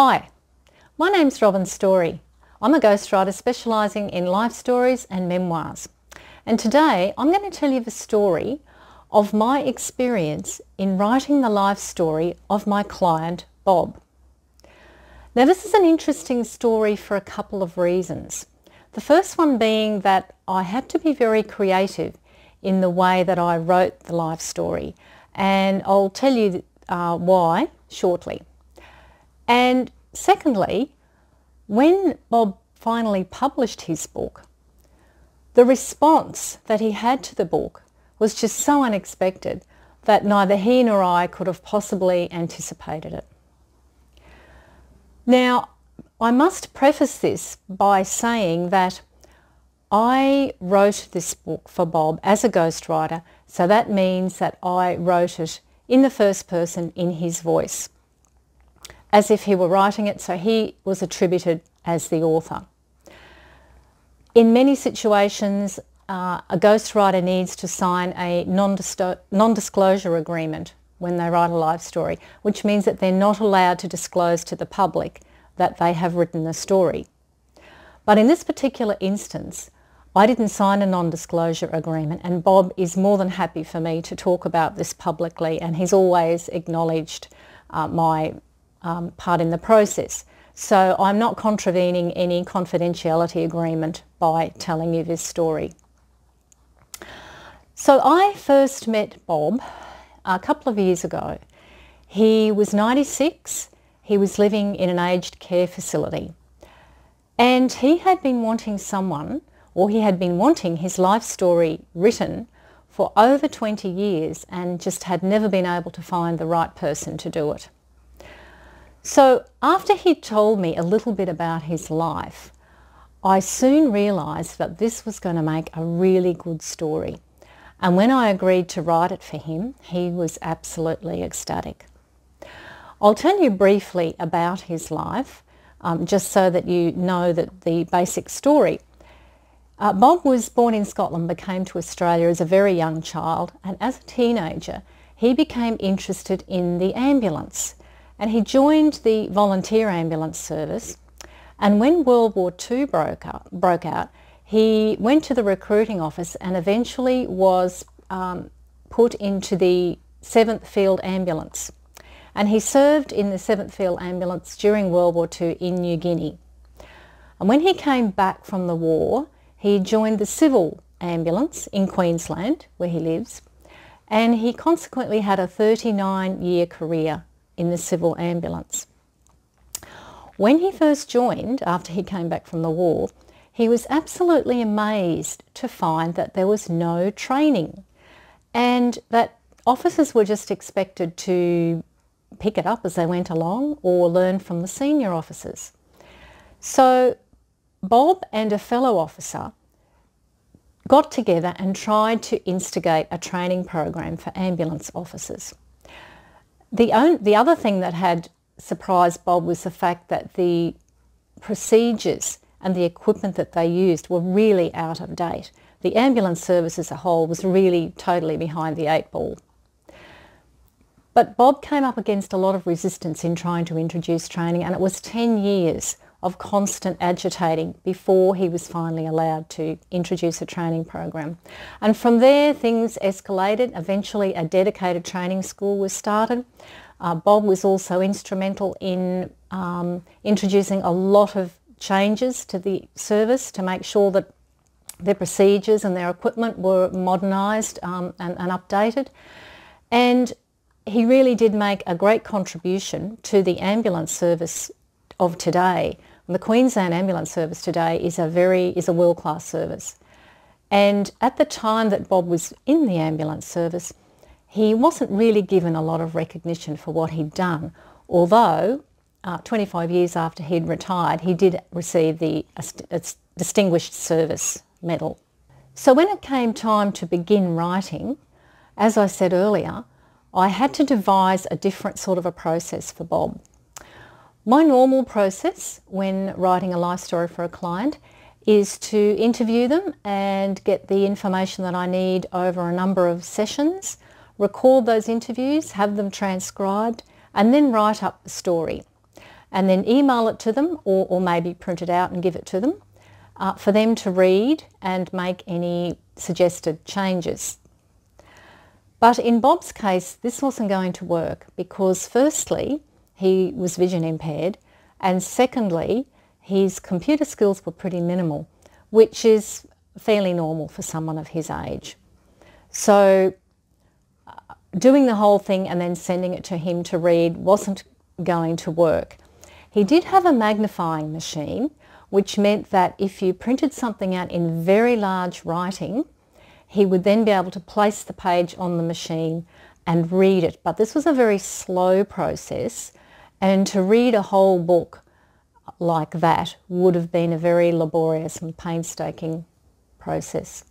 Hi, my name's Robin Storey. I'm a ghostwriter specialising in life stories and memoirs. And today I'm going to tell you the story of my experience in writing the life story of my client Bob. Now this is an interesting story for a couple of reasons. The first one being that I had to be very creative in the way that I wrote the life story and I'll tell you uh, why shortly. And secondly, when Bob finally published his book, the response that he had to the book was just so unexpected that neither he nor I could have possibly anticipated it. Now, I must preface this by saying that I wrote this book for Bob as a ghostwriter, so that means that I wrote it in the first person in his voice, as if he were writing it, so he was attributed as the author. In many situations, uh, a ghostwriter needs to sign a non-disclosure agreement when they write a life story, which means that they're not allowed to disclose to the public that they have written the story. But in this particular instance, I didn't sign a non-disclosure agreement and Bob is more than happy for me to talk about this publicly and he's always acknowledged uh, my um, part in the process. So I'm not contravening any confidentiality agreement by telling you this story. So I first met Bob a couple of years ago. He was 96. He was living in an aged care facility. And he had been wanting someone or he had been wanting his life story written for over 20 years and just had never been able to find the right person to do it. So after he told me a little bit about his life, I soon realised that this was going to make a really good story. And when I agreed to write it for him, he was absolutely ecstatic. I'll tell you briefly about his life, um, just so that you know that the basic story. Uh, Bob was born in Scotland but came to Australia as a very young child and as a teenager he became interested in the ambulance and he joined the volunteer ambulance service. And when World War II broke, up, broke out he went to the recruiting office and eventually was um, put into the 7th Field Ambulance. And he served in the 7th Field Ambulance during World War II in New Guinea. And when he came back from the war he joined the civil ambulance in Queensland, where he lives, and he consequently had a 39-year career in the civil ambulance. When he first joined, after he came back from the war, he was absolutely amazed to find that there was no training and that officers were just expected to pick it up as they went along or learn from the senior officers. So Bob and a fellow officer got together and tried to instigate a training program for ambulance officers. The, on, the other thing that had surprised Bob was the fact that the procedures and the equipment that they used were really out of date. The ambulance service as a whole was really totally behind the eight ball. But Bob came up against a lot of resistance in trying to introduce training and it was 10 years of constant agitating before he was finally allowed to introduce a training program. And from there things escalated. Eventually a dedicated training school was started. Uh, Bob was also instrumental in um, introducing a lot of changes to the service to make sure that their procedures and their equipment were modernised um, and, and updated. And he really did make a great contribution to the ambulance service of today. The Queensland Ambulance Service today is a very is a world-class service. And at the time that Bob was in the ambulance service, he wasn't really given a lot of recognition for what he'd done, although uh, 25 years after he'd retired, he did receive the Distinguished Service Medal. So when it came time to begin writing, as I said earlier, I had to devise a different sort of a process for Bob. My normal process when writing a life story for a client is to interview them and get the information that I need over a number of sessions, record those interviews, have them transcribed and then write up the story. and then email it to them or, or maybe print it out and give it to them uh, for them to read and make any suggested changes. But in Bob's case, this wasn't going to work because firstly, he was vision impaired and secondly, his computer skills were pretty minimal, which is fairly normal for someone of his age. So uh, doing the whole thing and then sending it to him to read wasn't going to work. He did have a magnifying machine, which meant that if you printed something out in very large writing, he would then be able to place the page on the machine and read it. But this was a very slow process and to read a whole book like that would have been a very laborious and painstaking process.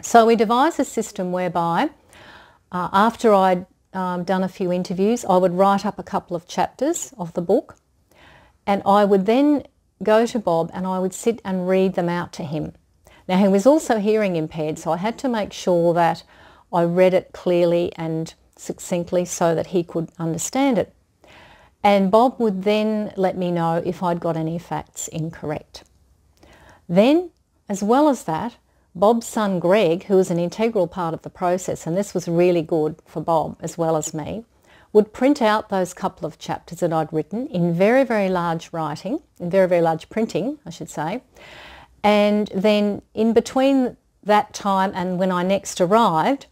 So we devised a system whereby uh, after I'd um, done a few interviews, I would write up a couple of chapters of the book and I would then go to Bob and I would sit and read them out to him. Now he was also hearing impaired so I had to make sure that I read it clearly and succinctly so that he could understand it. And Bob would then let me know if I'd got any facts incorrect. Then, as well as that, Bob's son Greg, who was an integral part of the process, and this was really good for Bob as well as me, would print out those couple of chapters that I'd written in very, very large writing, in very, very large printing, I should say. And then in between that time and when I next arrived,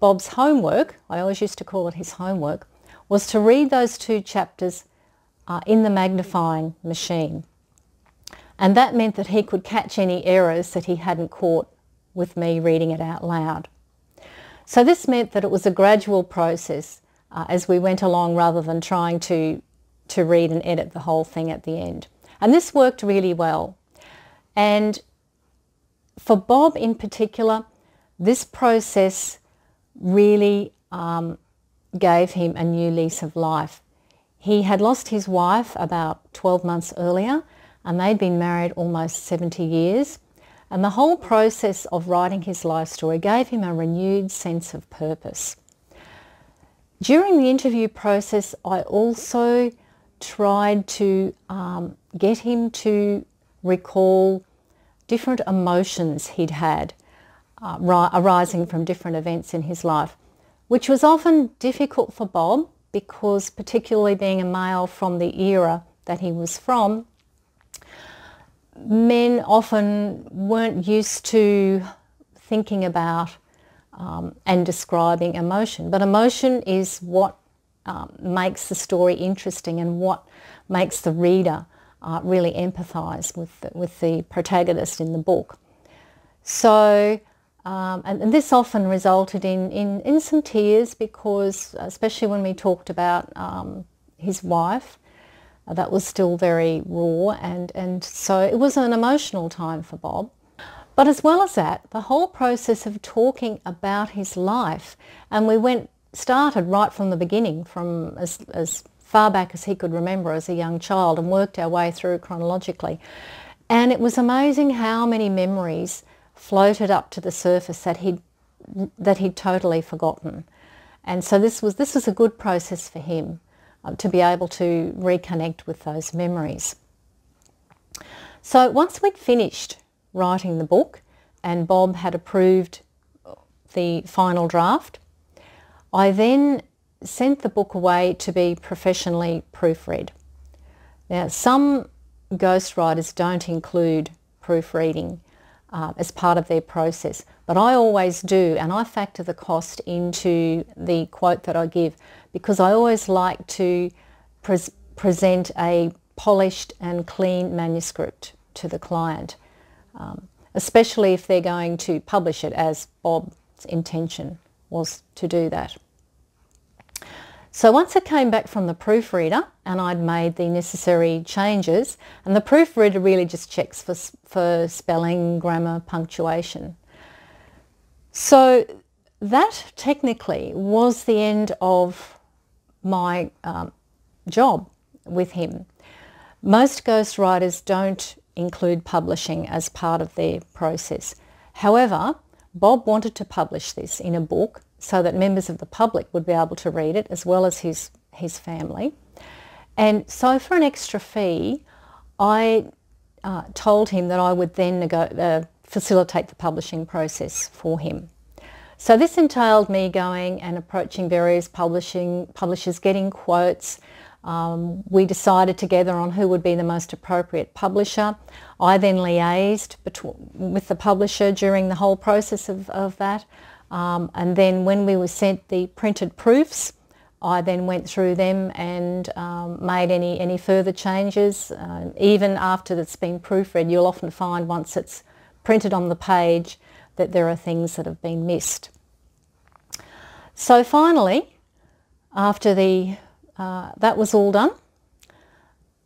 Bob's homework, I always used to call it his homework, was to read those two chapters uh, in the magnifying machine. And that meant that he could catch any errors that he hadn't caught with me reading it out loud. So this meant that it was a gradual process uh, as we went along rather than trying to, to read and edit the whole thing at the end. And this worked really well. And for Bob in particular, this process really um, gave him a new lease of life. He had lost his wife about 12 months earlier and they'd been married almost 70 years. And the whole process of writing his life story gave him a renewed sense of purpose. During the interview process, I also tried to um, get him to recall different emotions he'd had uh, arising from different events in his life, which was often difficult for Bob because particularly being a male from the era that he was from, men often weren't used to thinking about um, and describing emotion. But emotion is what um, makes the story interesting and what makes the reader uh, really empathise with the, with the protagonist in the book. So, um, and, and, this often resulted in, in, in, some tears because, especially when we talked about um, his wife, uh, that was still very raw and, and so it was an emotional time for Bob. But as well as that, the whole process of talking about his life, and we went, started right from the beginning, from as, as far back as he could remember as a young child and worked our way through chronologically. And it was amazing how many memories floated up to the surface that he'd, that he'd totally forgotten. And so this was, this was a good process for him uh, to be able to reconnect with those memories. So once we'd finished writing the book and Bob had approved the final draft. I then sent the book away to be professionally proofread. Now some ghostwriters don't include proofreading uh, as part of their process, but I always do and I factor the cost into the quote that I give because I always like to pre present a polished and clean manuscript to the client um, especially if they're going to publish it as Bob's intention was to do that. So once it came back from the proofreader and I'd made the necessary changes, and the proofreader really just checks for, for spelling, grammar, punctuation. So that technically was the end of my um, job with him. Most ghostwriters don't include publishing as part of their process. However, Bob wanted to publish this in a book so that members of the public would be able to read it as well as his, his family. And so for an extra fee, I uh, told him that I would then uh, facilitate the publishing process for him. So this entailed me going and approaching various publishing publishers, getting quotes. Um, we decided together on who would be the most appropriate publisher. I then liaised with the publisher during the whole process of, of that. Um, and then when we were sent the printed proofs, I then went through them and um, made any, any further changes. Uh, even after it's been proofread, you'll often find once it's printed on the page that there are things that have been missed. So finally, after the, uh, that was all done,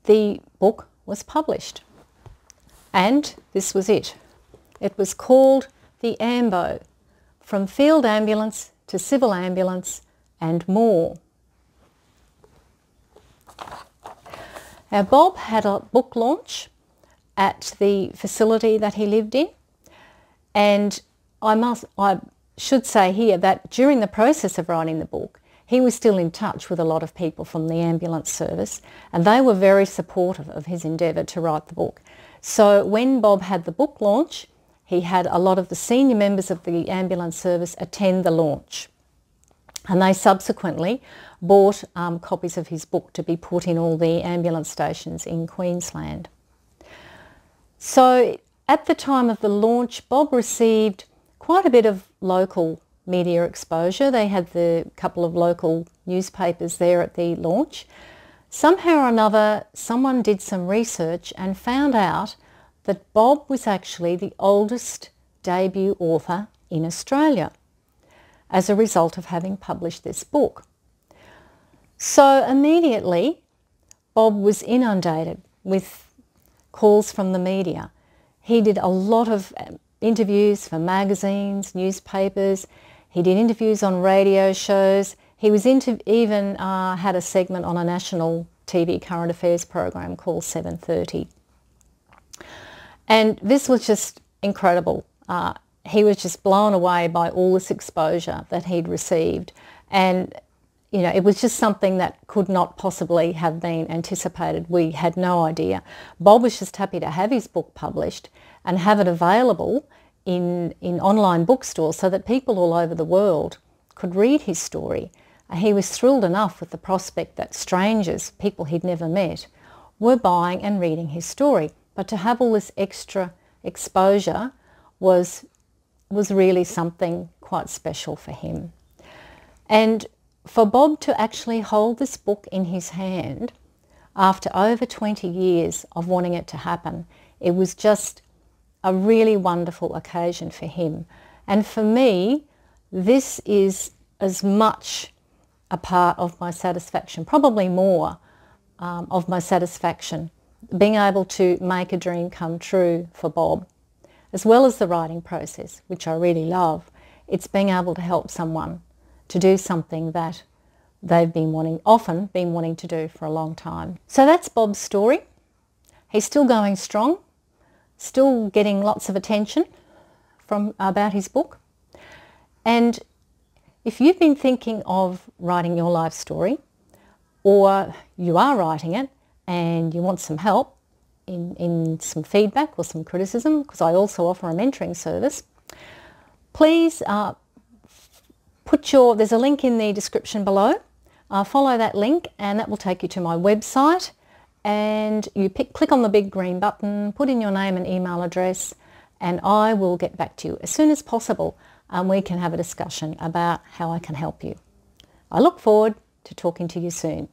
the book was published. And this was it. It was called The AMBO, From Field Ambulance to Civil Ambulance and More. Now Bob had a book launch at the facility that he lived in and I must I should say here that during the process of writing the book he was still in touch with a lot of people from the ambulance service and they were very supportive of his endeavour to write the book. So when Bob had the book launch he had a lot of the senior members of the ambulance service attend the launch and they subsequently bought um, copies of his book to be put in all the ambulance stations in Queensland. So at the time of the launch, Bob received quite a bit of local media exposure. They had the couple of local newspapers there at the launch. Somehow or another, someone did some research and found out that Bob was actually the oldest debut author in Australia as a result of having published this book. So immediately, Bob was inundated with calls from the media. He did a lot of interviews for magazines, newspapers. He did interviews on radio shows. He was into, even uh, had a segment on a national TV current affairs program called 7.30. And this was just incredible. Uh, he was just blown away by all this exposure that he'd received. And you know, it was just something that could not possibly have been anticipated. We had no idea. Bob was just happy to have his book published and have it available in, in online bookstores so that people all over the world could read his story. He was thrilled enough with the prospect that strangers, people he'd never met, were buying and reading his story. But to have all this extra exposure was, was really something quite special for him. And for Bob to actually hold this book in his hand after over 20 years of wanting it to happen, it was just a really wonderful occasion for him. And for me, this is as much a part of my satisfaction, probably more um, of my satisfaction, being able to make a dream come true for Bob, as well as the writing process, which I really love. It's being able to help someone to do something that they've been wanting, often been wanting to do for a long time. So that's Bob's story. He's still going strong, still getting lots of attention from about his book. And if you've been thinking of writing your life story, or you are writing it and you want some help in, in some feedback or some criticism, because I also offer a mentoring service, please uh, put your, there's a link in the description below. Uh, follow that link and that will take you to my website and you pick, click on the big green button, put in your name and email address and I will get back to you as soon as possible and we can have a discussion about how I can help you. I look forward to talking to you soon.